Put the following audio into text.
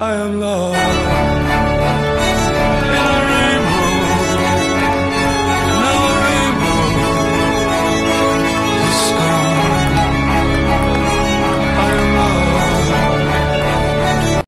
I am lost.